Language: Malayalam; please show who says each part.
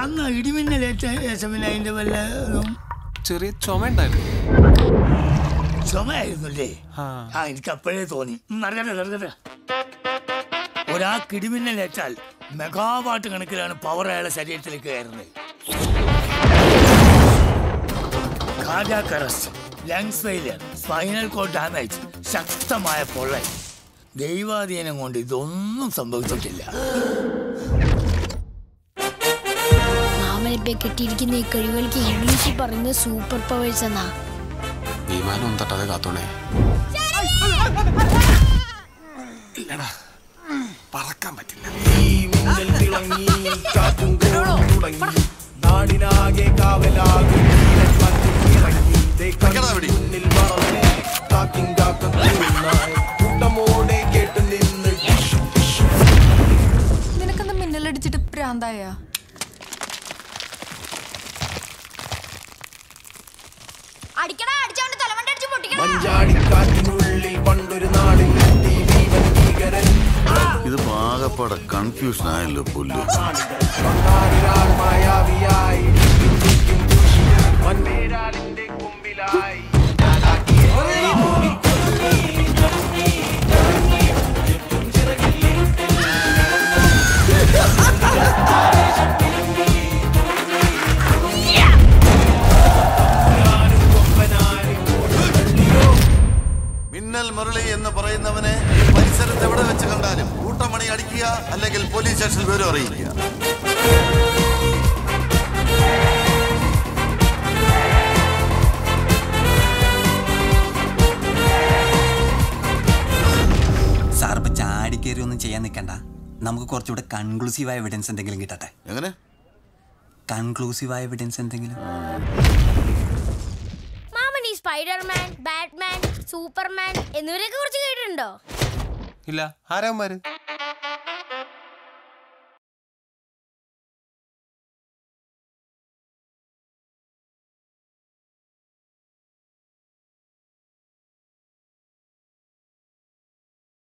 Speaker 1: അന്ന് ഇടിമിന്നലേറ്റ ശേഷം അതിന്റെ വല്ല
Speaker 2: ചെറിയ ചുമ ഉണ്ടായിരുന്നു.
Speaker 1: ചുമയായിരുന്നല്ലേ?
Speaker 2: ആ.
Speaker 1: എനിക്ക് അപ്പോഴേ തോന്നി. നടക്കട്ടെ നടക്കട്ടെ. ഒരാൾക്ക് ഇടിമിന്നലേറ്റാൽ മെഗാവാട്ട് കണക്കിലാണ് പവർ അയാളെ ശരീരത്തിലേക്ക് കയറുന്നത്. Cardiac arrest lungs failure spinal cord damage ശക്തമായ പൊള്ളൽ. ദൈവാധീനം കൊണ്ട് ഇതൊന്നും സംഭവിച്ചിട്ടില്ല.
Speaker 3: മാമനിപ്പെ കിട്ടിയിരിക്കുന്ന ഈ കഴിവുകൾക്ക് ഇംഗ്ലീഷിൽ പറയുന്നത് സൂപ്പർ പവേഴ്സ് എന്നാ.
Speaker 2: വിമാനം തട്ടാതെ കാത്തോണേ. പറക്കാൻ പറ്റില്ല.
Speaker 4: കാക്ക. കൂട്ടമോടെ കേട്ട് നിന്ന് ടിഷ്
Speaker 5: നിനക്കെന്താ മിന്നലടിച്ചിട്ട് പ്രാന്തായ?
Speaker 3: അടിക്കടാ അടിച്ചോണ്ട് പൊട്ടിക്കണം
Speaker 4: മഞ്ചാടിക്കാറ്റിനുള്ളിൽ പണ്ടൊരു ഭീമൻ ഭീകരൻ.
Speaker 6: ഇത് പാകപ്പാടെ കൺഫ്യൂഷൻ ആയല്ലോ പുല്ല്. എന്ന് ഈ പരിസരത്ത് എവിടെ വെച്ച് കണ്ടാലും കൂട്ടമണി അടിക്കുക അല്ലെങ്കിൽ പോലീസ് സ്റ്റേഷനിൽ വിവരം അറിയിക്കുക.
Speaker 7: സാർ ഇപ്പൊ ചാടിക്കേറി ഒന്നും ചെയ്യാൻ നിൽക്കണ്ട. നമുക്ക് കുറച്ചുകൂടെ കൺക്ലൂസീവായ എവിഡൻസ് എന്തെങ്കിലും കിട്ടട്ടെ?
Speaker 6: എങ്ങനെ?
Speaker 7: കൺക്ലൂസീവായ എവിഡൻസ് എന്തെങ്കിലും?
Speaker 3: മാമൻ ഈ സ്പൈഡർമാൻ ബാറ്റ്മാൻ സൂപ്പർമാൻ എന്നിവരെയൊക്കെ കുറിച്ച് കേട്ടിട്ടുണ്ടോ?
Speaker 2: ഇല്ല. ആരാമാര്